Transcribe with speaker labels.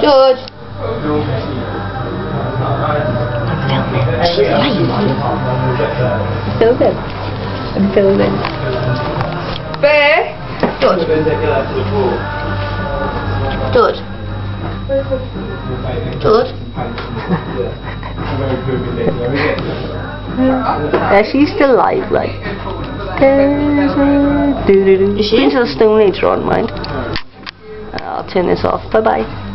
Speaker 1: George.
Speaker 2: She's live.
Speaker 3: Filming. I'm filming.
Speaker 1: Bear. George. George. George.
Speaker 3: Yeah, she's still alive? like. Do-do-do.
Speaker 1: Is she?
Speaker 3: Queens the Stone Age are on, mind. I'll turn this off. Bye bye.